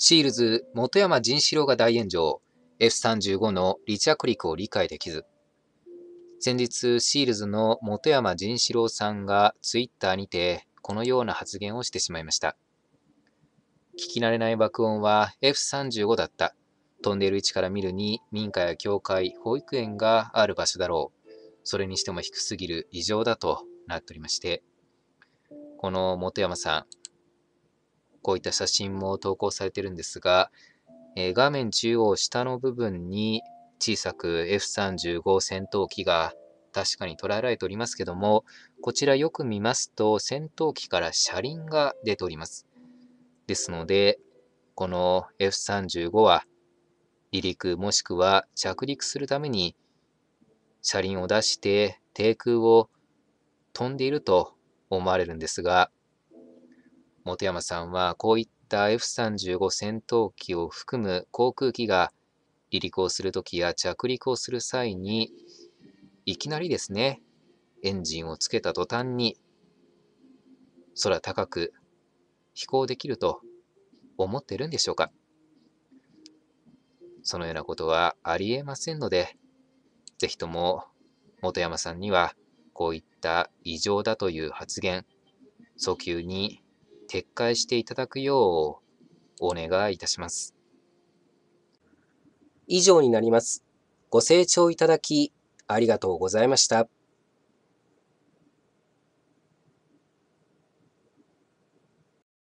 シールズ本山仁志郎が大炎上。F35 の離着陸を理解できず。先日、シールズの本山仁志郎さんがツイッターにてこのような発言をしてしまいました。聞き慣れない爆音は F35 だった。飛んでいる位置から見るに民家や教会、保育園がある場所だろう。それにしても低すぎる異常だとなっておりまして、この本山さん、こういった写真も投稿されてるんですが、えー、画面中央下の部分に小さく F35 戦闘機が確かに捉えられておりますけども、こちらよく見ますと戦闘機から車輪が出ております。ですので、この F35 は離陸もしくは着陸するために車輪を出して低空を飛んでいると思われるんですが、本山さんはこういった F35 戦闘機を含む航空機が離陸をするときや着陸をする際に、いきなりですね、エンジンをつけた途端に空高く飛行できると思ってるんでしょうかそのようなことはありえませんので、ぜひとも本山さんにはこういった異常だという発言、早急に撤回していただくようお願いいたします。以上になります。ご清聴いただきありがとうございました。